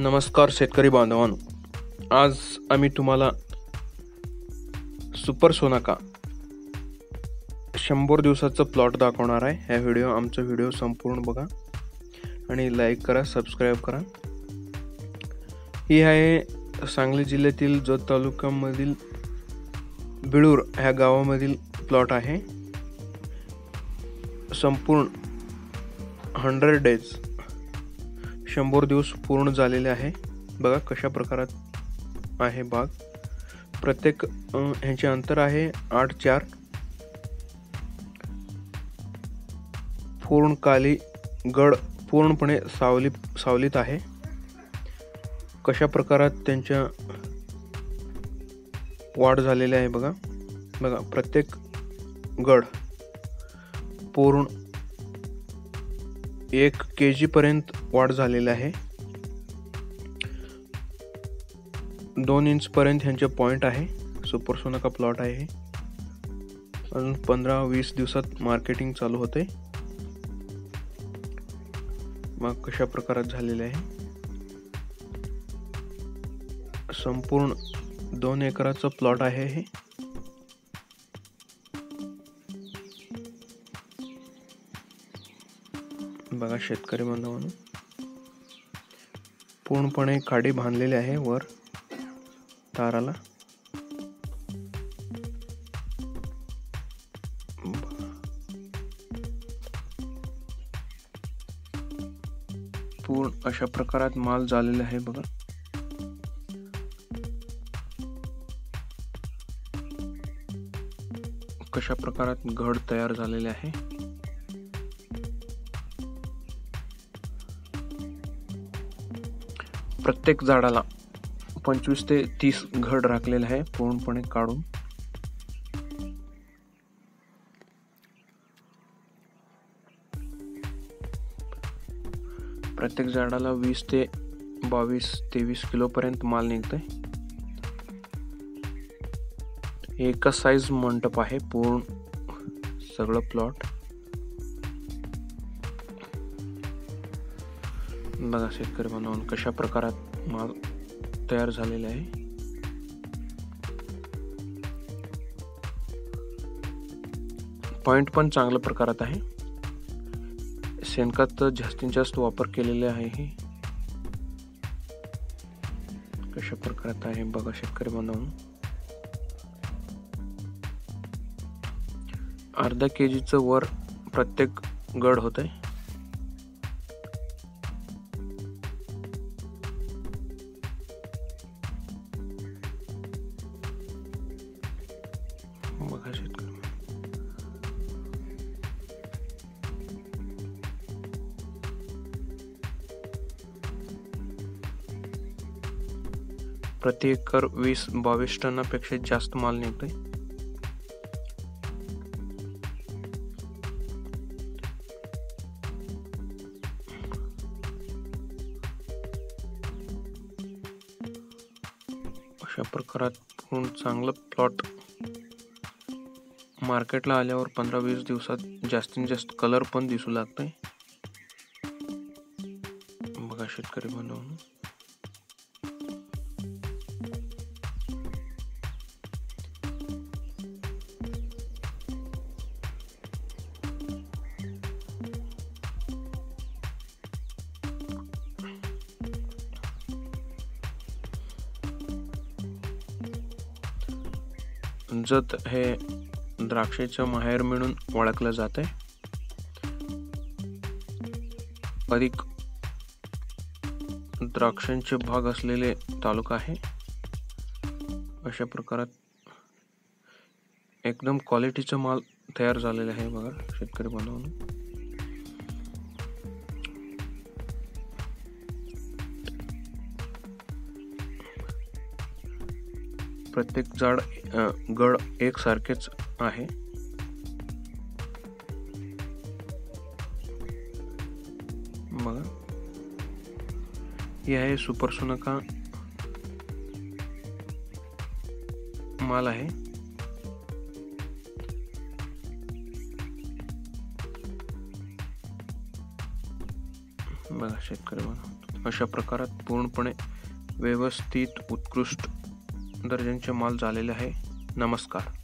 नमस्कार शेतकरी बांधवांनो. आज आम्ही तुम्हाला सुपर सोनाका शंभर दिवसाचं प्लॉट दाखवणार आहे. ह्या व्हिडिओ आमचा व्हिडिओ संपूर्ण बघा आणि लाईक करा सबस्क्राईब करा. ही आहे सांगली जिल्ह्यातील जत तालुक्यामधील बिळूर ह्या गावामधील प्लॉट आहे. संपूर्ण हंड्रेड डेज शंभर दिवस पूर्ण झालेले आहे. बघा कशा प्रकारात आहे बाग. प्रत्येक ह्याचे अंतर आहे आठ चार. पूर्ण काली गड पूर्णपणे सावली सावलीत आहे. कशा प्रकारात त्यांच्या वाढ झालेली आहे बघा. बघा प्रत्येक गड पूर्ण एक के जीपर्यंत वाढ झालेली आहे. दोन इंचपर्यंत ह्यांचे पॉईंट आहे. सुपरसोनाका प्लॉट आहे अजून पंधरा वीस दिवसात मार्केटिंग चालू होते. मग कशा प्रकारात झालेले आहे? संपूर्ण दोन एकराचं प्लॉट आहे हे. बघा शेतकरी बांधवांनो. पूर्णपणे काडी बांधलेली आहे वर ताराला. पूर्ण अशा प्रकारात माल झालेला आहे बघा. कशा प्रकारात घड तयार झालेले आहे. प्रत्येक झाडाला पंचवीस ते तीस घड राखलेले आहे पूर्णपणे काढून. प्रत्येक झाडाला वीस ते बावीस तेवीस किलो पर्यंत माल निघतोय. एकच साईज मंडप आहे पूर्ण सगळं प्लॉट बघा शेतकरी बनवून कशा प्रकारात माल तयार झालेले आहे. पॉईंट पण चांगल्या प्रकारात आहे. शेणखत जास्तीत जास्त वापर केलेले आहे हे. कशा प्रकारात आहे बघा शेतकरी बनवून अर्धा के जीचं वर प्रत्येक गड होत आहे बघा शेतकरी प्रति एकर वीस बावीस टनापेक्षा जास्त माल निघतोय. अशा प्रकारात चांगलं प्लॉट मार्केटला आल्यावर पंधरा वीस दिवसात जास्तीत जास्त कलर पण दिसू लागतंय. बघा शेतकरी बनवून जत हे द्राक्षेचं माहेर म्हणून ओळखलं जात आहे अधिक द्राक्षांचे भाग असलेले तालुका आहे. अशा प्रकारात एकदम क्वालिटीचा माल तयार झालेला आहे बघा शेतकरी बनवून प्रत्येक झाड गड एकसारखेच आहे. बघा हे आहे सुपरसोनका माल आहे. बघा शेतकरी बघा अशा प्रकारात पूर्णपणे व्यवस्थित उत्कृष्ट दर्जांचे माल झालेले आहे. नमस्कार.